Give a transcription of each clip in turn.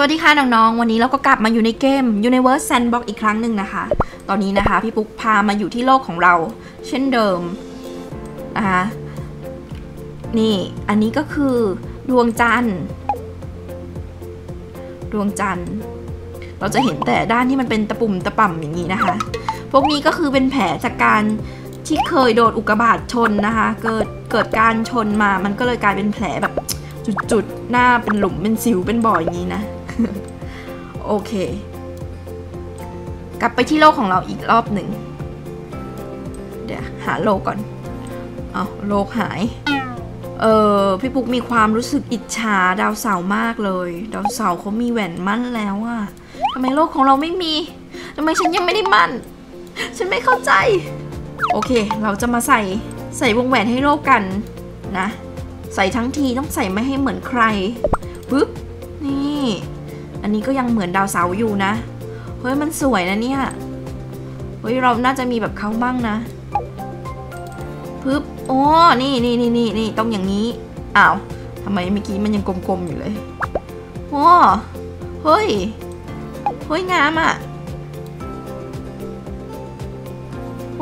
วัสดีค่ะน้องๆ วันนี้เราก็กลับมาอยู่ในเกม Universe Sandbox อีกครั้งหนึ่งนะคะ ตอนนี้นะคะพี่ปุ๊กพามาอยู่ที่โลกของเรา เช่นเดิมนะคะนี่อันนี้ก็คือดวงจันทร์ ดวงจันทร์ เราจะเห็นแต่ด้านที่มันเป็นตะปุ่มตะป่ำอย่างนี้นะคะ พวกนี้ก็คือเป็นแผลจากการที่เคยโดนอุกกาบาตชนนะคะ เกิดเกิดการชนมามันก็เลยกลายเป็นแผลแบบจุดๆ หน้าเป็นหลุมเป็นสิวเป็นบ่ออย่างนี้นะ โอเค กลับไปที่โลกของเราอีกรอบหนึ่ง เดี๋ยวหาโลกก่อน เอาโลกหาย เออพี่ปุ๊กมีความรู้สึกอิจฉาดาวเสาร์มากเลย ดาวเสาร์เขามีแหวนมั่นแล้วอะทำไมโลกของเราไม่มีทำไมฉันยังไม่ได้มั่น ฉันไม่เข้าใจ โอเค เราจะมาใส่ใส่วงแหวนให้โลกกันนะ ใส่ทั้งทีต้องใส่ไม่ให้เหมือนใครปึ๊บ นนี้ก็ยังเหมือนดาวเสาร์อยู่นะ เฮ้ยมันสวยนะเนี่ย เฮ้ยเราน่าจะมีแบบเขาบ้างนะปึ๊บโอ้นี่นี่นี่นี่นี่ต้องอย่างนี้ อ้าวทำไมเมื่อกี้มันยังกลมๆอยู่เลยโอ้เฮ้ย เฮ้ยงามอะ่ะ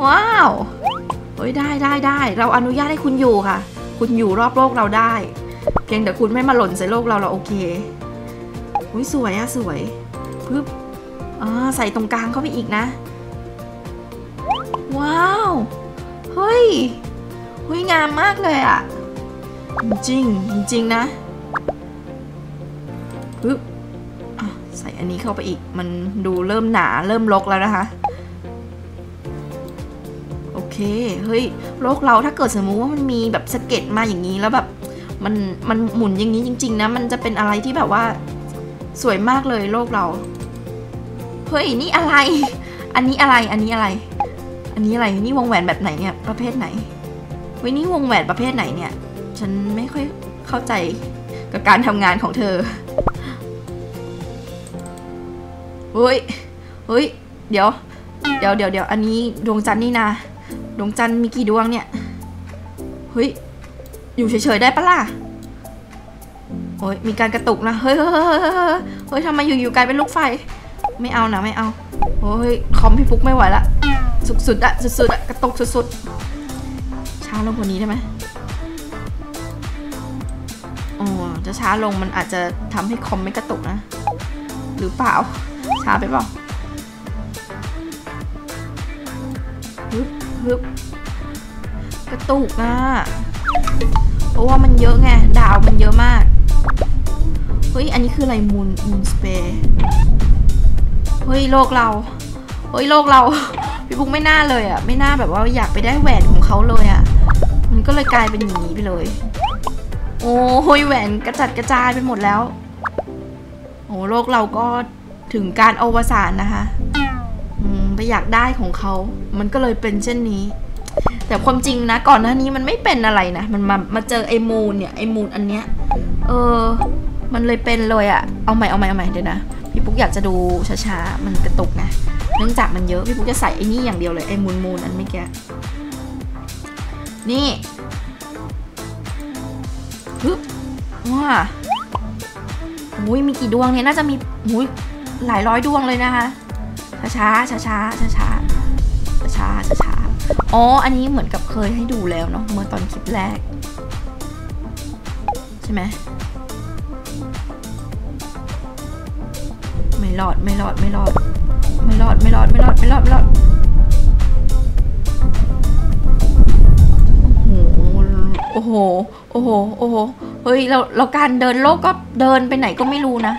ว้าว เฮ้ยได้ได้ได้ เราอนุญาตให้คุณอยู่ค่ะ คุณอยู่รอบโลกเราได้ เพียงแต่คุณไม่มาหล่นใส่โลกเราเราโอเค อุ้ยสวยอะสวยปึ๊บอ่าใส่ตรงกลางเข้าไปอีกนะ ว้าว เฮ้ยเฮ้ยงามมากเลยอะจริงจริงนะปึ๊บอะใส่อันนี้เข้าไปอีก มันดูเริ่มหนาเริ่มรกแล้วนะคะ โอเค เฮ้ยโลกเราถ้าเกิดสมมุติว่ามันมีแบบสะเก็ดมาอย่างนี้แล้วแบบ มันมันหมุนอย่างนี้จริง ๆ นะ มันจะเป็นอะไรที่แบบว่า สวยมากเลยโลกเรา เฮ้ย นี่อะไร อันนี้อะไร อันนี้อะไร อันนี้อะไร นี่วงแหวนแบบไหนเนี่ย ประเภทไหนเว้ยนี่วงแหวนประเภทไหนเนี่ย ฉันไม่ค่อยเข้าใจกับการทำงานของเธอ เฮ้ย เฮ้ย เดี๋ยว เดี๋ยวเดี๋ยวเดี๋ยว อันนี้ดวงจันทร์นี่นะ ดวงจันทร์มีกี่ดวงเนี่ย เฮ้ย อยู่เฉยๆได้ปะล่ะ โอ้ยมีการกระตุกนะเฮ้ยเฮ้ยเฮ้ยเฮ้ยเฮ้ยทำไมอยู่ๆกลายเป็นลูกไฟ ไม่เอานะไม่เอาโอ้ยคอมพี่ฟุกไม่ไหวละ สุดๆอะสุดๆอะกระตุกสุดๆ ช้าลงกว่านี้ได้ไหมโอ้จะช้าลงมันอาจจะทำให้คอมไม่กระตุกนะ หรือเปล่า ช้าไปเปล่าฮึบฮึบกระตุกอะเพราะว่ามันเยอะไง ดาวมันเยอะมาก ฮ้ย อันนี้คืออะไรมูนมูนสเปร์เฮ้ยโลกเรา เฮ้ยโลกเรา พี่ปุ๊กไม่น่าเลยอะ่ะ ไม่น่าแบบว่าอยากไปได้แหวนของเขาเลยอะ่ะ มันก็เลยกลายเป็นอย่างนี้ไปเลย โอ้โหแหวนกระจัดกระจายไปหมดแล้ว โอ้โลกเราก็ถึงการอวสานนะคะอืมไปอยากได้ของเขา มันก็เลยเป็นเช่นนี้ แต่ความจริงนะ ก่อนหน้านี้มันไม่เป็นอะไรนะ มันมามาเจอไอ้มูนเนี่ย ไอ้มูนอันเนี้ย เออ มันเลยเป็นเลยอะเอาใหม่เอาใหม่เอาใหม่เดี๋ยวนะ พี่ปุ๊กอยากจะดูช้าๆ มันกระตุกนะเนื่องจากมันเยอะ พี่ปุ๊กจะใส่ไอ้นี่อย่างเดียวเลยไอ้มูนมูนอันเมื่อกี้นี่ฮึว้าโอ้ยมีกี่ดวงเนี่ยน่าจะมีโอ้ยหลายร้อยดวงเลยนะคะช้าๆช้าๆช้าๆช้าๆช้าๆอ๋อ อันนี้เหมือนกับเคยให้ดูแล้วเนาะเมื่อตอนคลิปแรก ใช่ไหม รอดไม่รอดไม่รอด ไม่รอดไม่รอดไม่รอดไม่รอดไม่รอดโอ้โห โอ้โห โอ้โห เฮ้ย เรา เราการเดินโลกก็เดินไปไหนก็ไม่รู้นะ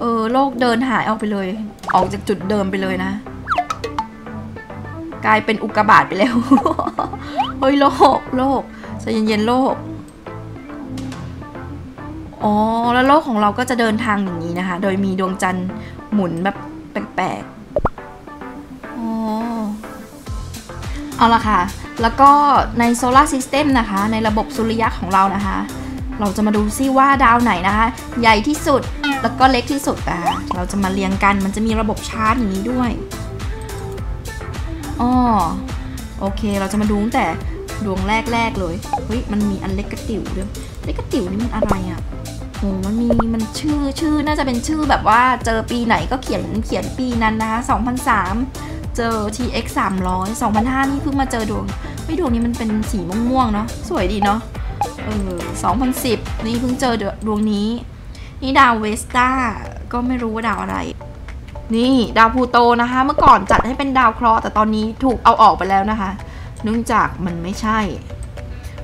เออ โลกเดินหายออกไปเลย ออกจากจุดเดิมไปเลยนะ กลายเป็นอุกกาบาตไปแล้ว เฮ้ย โลก โลกใจเย็นๆโลก อ๋อ แล้วโลกของเราก็จะเดินทางอย่างนี้นะคะ โดยมีดวงจันทร์หมุนแบบแปลกๆ อ๋อ เอาละค่ะ แล้วก็ในโซลาร์ซิสเต็มนะคะ ในระบบสุริยะของเรานะคะ เราจะมาดูซิว่าดาวไหนนะคะ ใหญ่ที่สุด แล้วก็เล็กที่สุดอะเราจะมาเรียงกัน มันจะมีระบบชาร์ตอย่างนี้ด้วยอ๋อโอเค เราจะมาดูตั้งแต่ดวงแรกๆเลย เฮ้ย มันมีอันเล็กกระติ๋วด้วย เล็กกระติ๋วนี่มันอะไรอะ่ะ โหมันมีมันชื่อชื่อน่าจะเป็นชื่อแบบว่าเจอปีไหนก็เขียนเขียนปีนั้นนะคะ2003 เจอ TX 300 2005 นี่เพิ่งมาเจอดวงไม่ดวงนี้มันเป็นสีม่วงๆเนาะสวยดีเนาะเออ2010 นี่เพิ่งเจอดวงนี้ นี่ดาวเวสต้าก็ไม่รู้ว่าดาวอะไร นี่ดาวพลูโตนะคะ เมื่อก่อนจัดให้เป็นดาวเคราะห์แต่ตอนนี้ถูกเอาออกไปแล้วนะคะ เนื่องจากมันไม่ใช่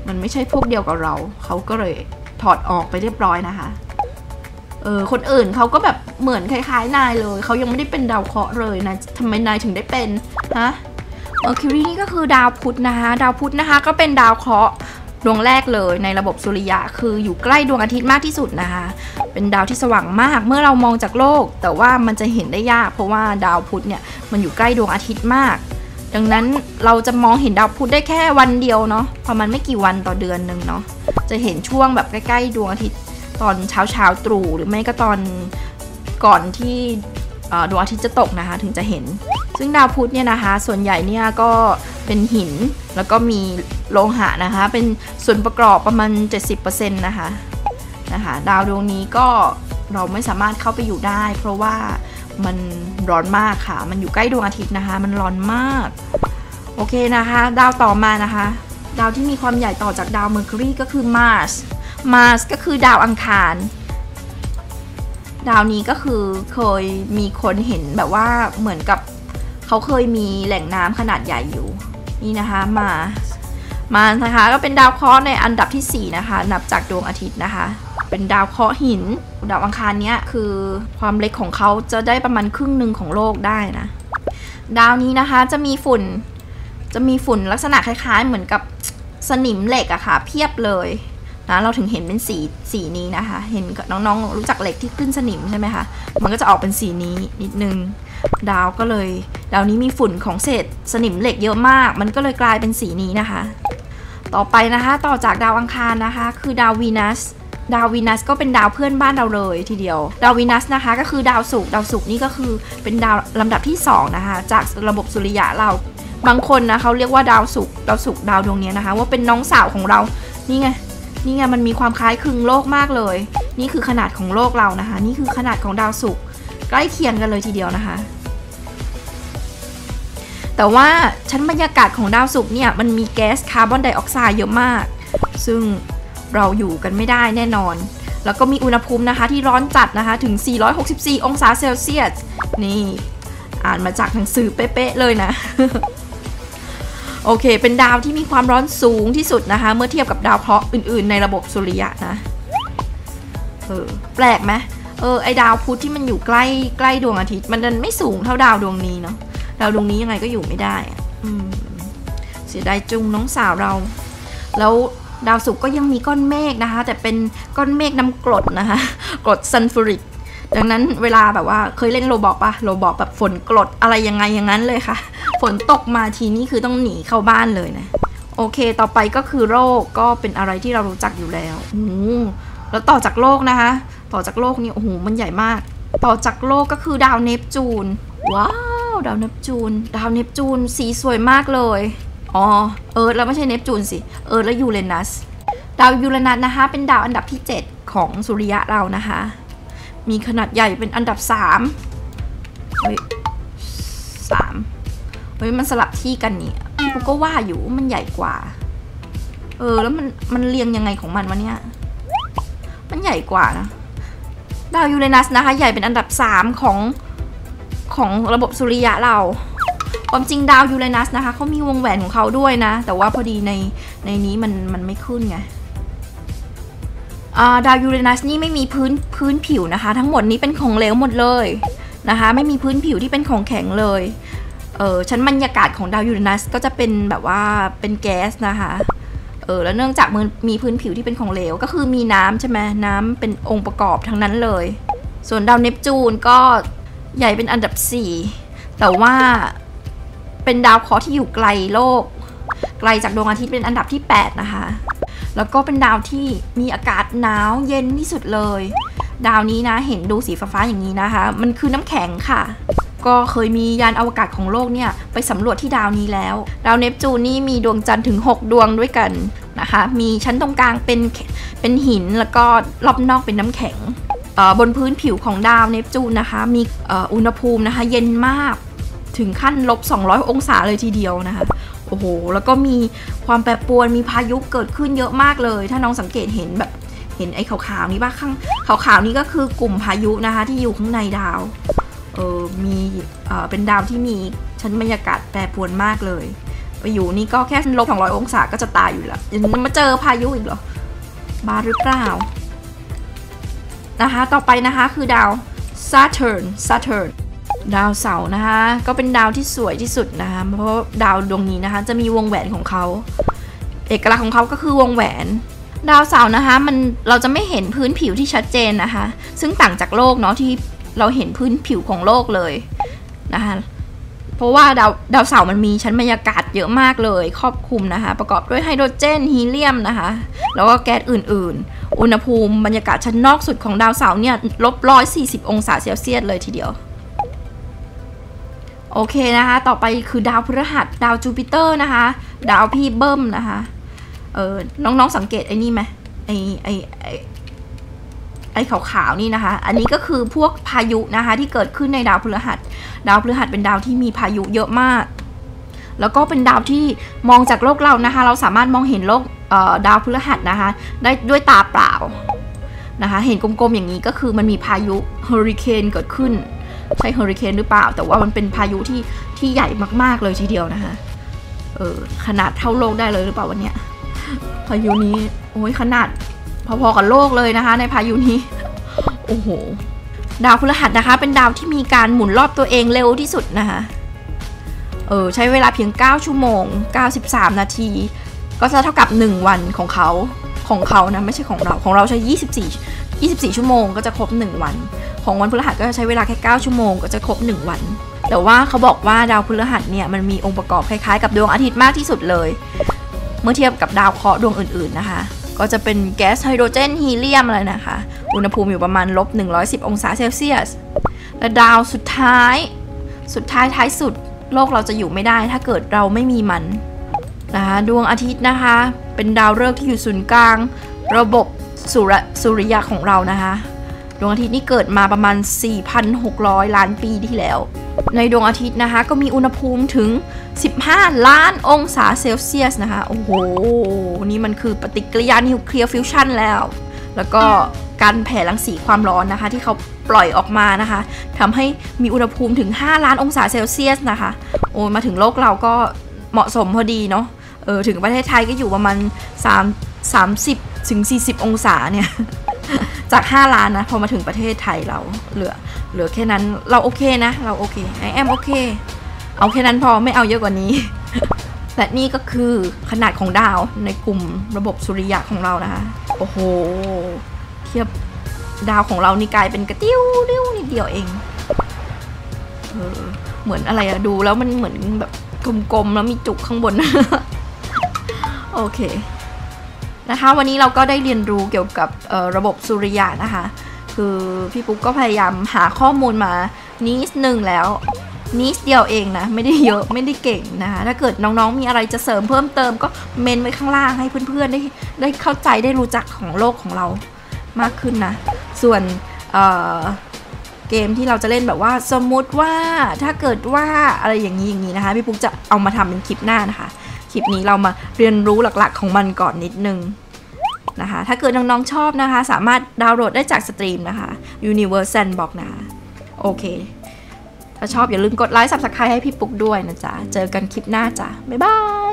มันไม่ใช่พวกเดียวกับเราเขาก็เลย ถอดออกไปเรียบร้อยนะคะ เออคนอื่นเขาก็แบบเหมือนคล้ายๆนายเลย เขายังไม่ได้เป็นดาวเคราะห์เลยนะทำไมนายถึงได้เป็นฮะ Mercury นี่ก็คือดาวพุธนะคะ ดาวพุธนะคะก็เป็นดาวเคราะห์ดวงแรกเลยในระบบสุริยะคืออยู่ใกล้ดวงอาทิตย์มากที่สุดนะคะ เป็นดาวที่สว่างมากเมื่อเรามองจากโลก แต่ว่ามันจะเห็นได้ยาก เพราะว่าดาวพุธเนี่ยมันอยู่ใกล้ดวงอาทิตย์มาก ดังนั้นเราจะมองเห็นดาวพุธได้แค่วันเดียวเนาะประมาณไม่กี่วันต่อเดือนหนึ่งเนาะจะเห็นช่วงแบบใกล้ๆดวงอาทิตย์ตอนเช้าเช้าตรู่หรือไม่ก็ตอนก่อนที่ดวงอาทิตย์จะตกนะคะ ถึงจะเห็น ซึ่งดาวพุธเนี่ยนะคะ ส่วนใหญ่เนี่ยก็เป็นหินแล้วก็มีโลหะนะคะ เป็นส่วนประกอบประมาณ 70%นะคะนะคะ ดาวดวงนี้ก็เราไม่สามารถเข้าไปอยู่ได้ เพราะว่า มันร้อนมากค่ะ มันอยู่ใกล้ดวงอาทิตย์นะคะ มันร้อนมาก โอเคนะคะ ดาวต่อมานะคะ ดาวที่มีความใหญ่ต่อจากดาว Mercury ก็คือ Mars Mars ก็คือดาวอังคาร ดาวนี้ก็คือเคยมีคนเห็นแบบว่าเหมือนกับเขาเคยมีแหล่งน้ำขนาดใหญ่อยู่ นี่นะคะมามานะคะก็เป็นดาวเคราะห์ในอันดับที่ 4 นะคะ นับจากดวงอาทิตย์นะคะ เป็นดาวเคราะห์หิน ดาวอังคารเนี้ยคือความเล็กของเขาจะได้ประมาณครึ่งหนึ่งของโลกได้นะ ดาวนี้นะคะจะมีฝุ่น จะมีฝุ่นลักษณะคล้าย ๆ เหมือนกับสนิมเหล็กอะค่ะ เพียบเลยนะเราถึงเห็นเป็นสีสีนี้นะคะ เห็นน้องๆรู้จักเหล็กที่ขึ้นสนิมใช่ไหมคะ มันก็จะออกเป็นสีนี้นิดนึง ดาวก็เลย ดาวนี้มีฝุ่นของเศษสนิมเหล็กเยอะมาก มันก็เลยกลายเป็นสีนี้นะคะ ต่อไปนะคะ ต่อจากดาวอังคารนะคะ คือดาววีนัส ดาววีนัสก็เป็นดาวเพื่อนบ้านเราเลยทีเดียว ดาววีนัสนะคะก็คือดาวศุกร์ดาวศุกร์นี่ก็คือเป็นดาวลำดับที่ 2 นะคะ จากระบบสุริยะเราบางคนนะเขาเรียกว่าดาวศุกร์ดาวศุกร์ดาวดวงนี้นะคะ ว่าเป็นน้องสาวของเรานี่ไงนี่ไงมันมีความคล้ายคลึงโลกมากเลย นี่คือขนาดของโลกเรานะคะ นี่คือขนาดของดาวศุกร์ใกล้เคียงกันเลยทีเดียวนะคะ แต่ว่าชั้นบรรยากาศของดาวศุกร์เนี่ยมันมีแก๊สคาร์บอนไดออกไซด์เยอะมาก ซึ่ง เราอยู่กันไม่ได้แน่นอน แล้วก็มีอุณหภูมินะคะที่ร้อนจัดนะคะถึง 464 องศาเซลเซียส นี่ อ่านมาจากหนังสือเป๊ะๆเลยนะ โอเค เป็นดาวที่มีความร้อนสูงที่สุดนะคะ เมื่อเทียบกับดาวเคราะห์อื่น ๆ ในระบบสุริยะนะ เออ แปลกไหมเออ ไอดาวพุธที่มันอยู่ใกล้ใกล้ดวงอาทิตย์ มันดันไม่สูงเท่าดาวดวงนี้เนาะ ดาวดวงนี้ยังไงก็อยู่ไม่ได้ อืมเสียดายจังน้องสาวเรา แล้ว ดาวศุกร์ก็ยังมีก้อนเมฆนะคะ แต่เป็นก้อนเมฆน้ำกรดนะคะกรดซัลฟูริกดังนั้นเวลาแบบว่าเคยเล่น Roblox ปะ Roblox แบบฝนกรดอะไรยังไงอย่างนั้นเลยค่ะ ฝนตกมาทีนี้คือต้องหนีเข้าบ้านเลยนะ โอเค ต่อไปก็คือโลกก็เป็นอะไรที่เรารู้จักอยู่แล้วโอ้แล้วต่อจากโลกนะคะ ต่อจากโลกนี่โอ้โหมันใหญ่มาก ต่อจากโลกก็คือดาวเนปจูน ว้าว ดาวเนปจูน ดาวเนปจูนสีสวยมากเลย อ๋อเอิร์ธแล้วไม่ใช่เนปจูนสิ เอิร์ธแล้วยูเรนัส ดาวยูเรนัสนะคะ เป็นดาวอันดับที่ 7 ของสุริยะเรานะคะ มีขนาดใหญ่เป็นอันดับ3เฮ้ยสามเฮ้ยมันสลับที่กันนี่กูก็ว่าอยู่ว่ามันใหญ่กว่า เออแล้วมันมันเรียงยังไงของมันวะเนี่ย มันใหญ่กว่านะดาวยูเรนัสนะคะ ใหญ่เป็นอันดับ3ของของระบบสุริยะเรา ความจริงดาวยูเรนัสนะคะเขามีวงแหวนของเขาด้วยนะ แต่ว่าพอดีในในนี้มันมันไม่ขึ้นไงดาวยูเรนัสนี่ไม่มีพื้นพื้นผิวนะคะ ทั้งหมดนี้เป็นของเหลวหมดเลยนะคะ ไม่มีพื้นผิวที่เป็นของแข็งเลยเออชั้นบรรยากาศของดาวยูเรนัสก็จะเป็นแบบว่าเป็นแก๊สนะคะเออแล้วเนื่องจากมันมีพื้นผิวที่เป็นของเหลวก็คือมีน้ำใช่ไหมน้ำเป็นองค์ประกอบทั้งนั้นเลย ส่วนดาวเนปจูนก็ใหญ่เป็นอันดับ 4 แต่ว่า เป็นดาวเคราะห์ที่อยู่ไกลโลก ไกลจากดวงอาทิตย์เป็นอันดับที่ 8 นะคะ แล้วก็เป็นดาวที่มีอากาศหนาวเย็นที่สุดเลย ดาวนี้นะเห็นดูสีฟ้าๆอย่างนี้นะคะ มันคือน้ำแข็งค่ะ ก็เคยมียานอวกาศของโลกเนี่ยไปสำรวจที่ดาวนี้แล้ว ดาวเนปจูนนี่มีดวงจันทร์ถึง 6 ดวงด้วยกันนะคะ มีชั้นตรงกลางเป็นเป็นหินแล้วก็รอบนอกเป็นน้ำแข็งบนพื้นผิวของดาวเนปจูนนะคะ มีอุณหภูมินะคะ เย็นมาก ถึงขั้นลบ 200 องศาเลยทีเดียวนะคะ โอ้โห แล้วก็มีความแปรปรวน มีพายุเกิดขึ้นเยอะมากเลย ถ้าน้องสังเกตเห็นแบบ เห็นไอ้ขาวๆนี้บ้างข้างขาวๆนี้ก็คือกลุ่มพายุนะคะ ที่อยู่ข้างในดาว เออมีเออเป็นดาวที่มีชั้นบรรยากาศแปรปรวนมากเลย ไปอยู่นี่ก็แค่ลบ 200 องศาก็จะตายอยู่แล้วยังมาเจอพายุอีกเหรอบาหรือเปล่า นะคะ ต่อไปนะคะคือดาว Saturn Saturn ดาวเสาร์นะคะ ก็เป็นดาวที่สวยที่สุดนะคะ เพราะดาวดวงนี้นะคะ จะมีวงแหวนของเขา เอกลักษณ์ของเขาก็คือวงแหวน ดาวเสาร์นะคะ มันเราจะไม่เห็นพื้นผิวที่ชัดเจนนะคะ ซึ่งต่างจากโลกเนาะที่เราเห็นพื้นผิวของโลกเลยนะคะ เพราะว่าดาวดาวเสาร์มันมีชั้นบรรยากาศเยอะมากเลย ครอบคลุมนะคะ ประกอบด้วยไฮโดรเจนฮีเลียมนะคะ แล้วก็แก๊สอื่น ๆ อุณหภูมิบรรยากาศชั้นนอกสุดของดาวเสาร์เนี่ยลบร้อยสี่สิบองศาเซลเซียสเลยทีเดียว โอเคนะคะ ต่อไปคือดาวพฤหัสดาวจูปิเตอร์นะคะ ดาวพี่เบิ้มนะคะ เออน้องๆสังเกตไอ้นี่ไหมไอ้ไอ้ไอ้ไอ้ขาวๆนี่นะคะ อันนี้ก็คือพวกพายุนะคะ ที่เกิดขึ้นในดาวพฤหัส ดาวพฤหัสเป็นดาวที่มีพายุเยอะมาก แล้วก็เป็นดาวที่มองจากโลกเรานะคะ เราสามารถมองเห็นโลกดาวพฤหัสนะคะ ได้ด้วยตาเปล่านะคะ เห็นกลมๆอย่างนี้ก็คือมันมีพายุเฮอริเคนเกิดขึ้น ใช่เฮอริเคนหรือเปล่า แต่ว่ามันเป็นพายุที่ที่ใหญ่มากๆเลยทีเดียวนะคะเออขนาดเท่าโลกได้เลยหรือเปล่าวันเนี้ยพายุนี้โอ้ยขนาดพอๆกับโลกเลยนะคะ ในพายุนี้โอ้โหดาวพฤหัสนะคะ เป็นดาวที่มีการหมุนรอบตัวเองเร็วที่สุดนะคะเออใช้เวลาเพียง 9 ชั่วโมง 93 นาที ก็จะเท่ากับ 1 วันของเขาของเขานะไม่ใช่ของเราของเราใช้ 24 24 ชั่วโมงก็จะครบ 1 วัน ของวันพฤหัสก็จะใช้เวลาแค่ 9 ชั่วโมงก็จะครบ 1 วัน แต่ว่าเขาบอกว่าดาวพฤหัสเนี่ยมันมีองค์ประกอบคล้ายๆ กับดวงอาทิตย์มากที่สุดเลย เมื่อเทียบกับดาวเคราะห์ดวงอื่นๆนะคะ ก็จะเป็นแก๊สไฮโดรเจนฮีเลียมอะไรนะคะ อุณหภูมิอยู่ประมาณลบ110 องศาเซลเซียส และดาวสุดท้าย สุดท้ายท้ายสุดโลกเราจะอยู่ไม่ได้ถ้าเกิดเราไม่มีมันนะคะดวงอาทิตย์นะคะ เป็นดาวฤกษ์ที่อยู่ศูนย์กลาง ระบบ สุริยะของเรานะคะดวงอาทิตย์นี่เกิดมาประมาณ 4,600 ล้านปีที่แล้ว ในดวงอาทิตย์นะคะ ก็มีอุณหภูมิถึง 15 ล้านองศาเซลเซียสนะคะ โอ้โห นี่มันคือปฏิกิริยานิวเคลียร์ฟิวชันแล้ว แล้วก็การแผ่รังสีความร้อนนะคะ ที่เขาปล่อยออกมานะคะทำให้มีอุณหภูมิถึง 5 ล้านองศาเซลเซียสนะคะ โอ้มาถึงโลกเราก็เหมาะสมพอดีเนาะ เออ ถึงประเทศไทยก็อยู่ประมาณ 3 30 ถึง 40 องศาเนี่ย จาก 5 ล้านนะ พอมาถึงประเทศไทยเราเหลือเหลือแค่นั้นเราโอเคนะ เราโอเคไอแอมโอเค เอาแค่นั้นพอไม่เอาเยอะกว่านี้ และนี่ก็คือขนาดของดาวในกลุ่มระบบสุริยะของเรานะคะ โอ้โห เทียบดาวของเรานี่กลายเป็นกระติ้วติ้วนิดเดียวเองเออเหมือนอะไรอะดูแล้วมันเหมือนแบบกลมๆแล้วมีจุกข้างบน โอเค นะคะ วันนี้เราก็ได้เรียนรู้เกี่ยวกับระบบสุริยะนะคะ คือพี่ปุ๊กก็พยายามหาข้อมูลมานิดหนึ่งแล้วนิดเดียวเองนะ ไม่ได้เยอะไม่ได้เก่งนะคะ ถ้าเกิดน้องๆมีอะไรจะเสริมเพิ่มเติมก็เมนไว้ข้างล่างให้เพื่อนๆได้ได้เข้าใจได้รู้จักของโลกของเรามากขึ้นนะ ส่วนเกมที่เราจะเล่นแบบว่าสมมติว่าถ้าเกิดว่าอะไรอย่างนี้อย่างนี้นะคะ พี่ปุ๊กจะเอามาทำเป็นคลิปหน้านะคะ คลิปนี้เรามาเรียนรู้หลักๆ ของมันก่อนนิดนึงนะคะ ถ้าเกิดน้องๆชอบนะคะ สามารถดาวน์โหลดได้จาก Steam นะคะ Universe Sandbox นะคะโอเค ถ้าชอบอย่าลืมกดไลค์ Subscribe ให้พี่ปุ๊กด้วยนะจ๊ะ เจอกันคลิปหน้าจ้ะ บ๊ายบาย